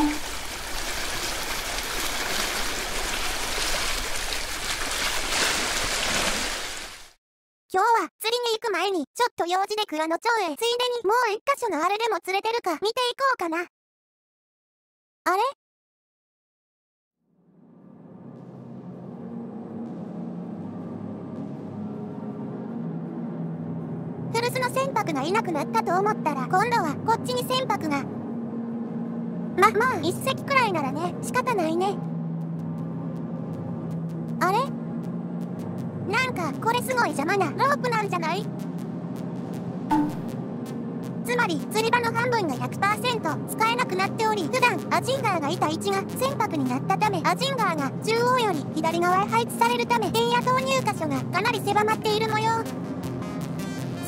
今日は釣りに行く前にちょっと用事で蔵の町へついでにもう一箇所のあれでも釣れてるか見ていこうかな。あれ？古巣の船舶がいなくなったと思ったら今度はこっちに船舶が。ま、まあ一隻くらいならね仕方ないね。あれ？なんかこれすごい邪魔なロープなんじゃない？つまり釣り場の半分が100%使えなくなっており普段アジンガーがいた位置が船舶になったためアジンガーが中央より左側へ配置されるため電野投入箇所がかなり狭まっている模様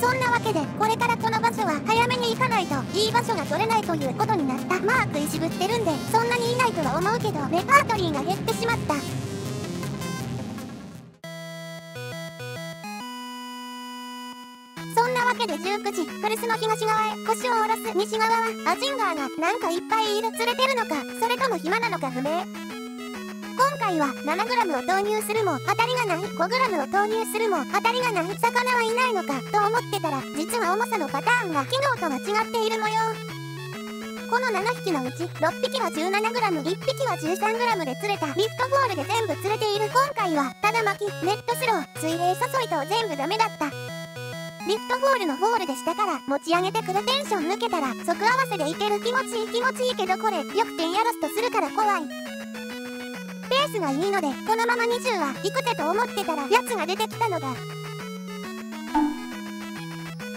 そんなわけでこれからこの場所は早めに行かないといい場所が取れないということになった。まあ食いしぶってるんでそんなにいないとは思うけどレパートリーが減ってしまった。そんなわけで19時古巣の東側へ。腰を下ろす西側はアジンガーがなんかいっぱいいる。釣れてるのかそれとも暇なのか不明。今回は 7g を投入するも当たりがない 5g を投入するも当たりがない魚はいないのかと思ってたら実は重さのパターンが昨日とは違っている模様この7匹のうち6匹は 17g1 匹は 13g で釣れたリフトボールで全部釣れている今回はただ巻きネットスロー水冷誘いと全部ダメだった。リフトボールのホールでしたから持ち上げてくるテンション抜けたら即合わせでいける気持ちいい気持ちいいけどこれよく点やらすとするから怖い。スがいいのでこのまま20は行くてと思ってたらやつが出てきたのだ。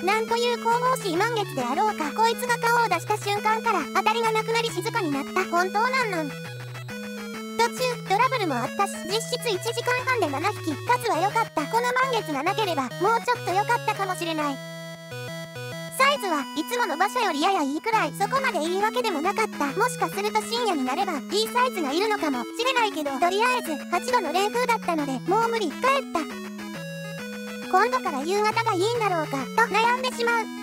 なんという神々しい満月であろうかこいつが顔を出した瞬間から当たりがなくなり静かになった。本当なんなん？途中トラブルもあったし実質1時間半で7匹。数は良かった。この満月がなければもうちょっと良かったかもしれない。はいつもの場所よりややいいくらいそこまでいいわけでもなかった。もしかすると深夜になればいいサイズがいるのかもしれないけどとりあえず8度の冷風だったのでもう無理帰った。今度から夕方がいいんだろうかと悩んでしまう。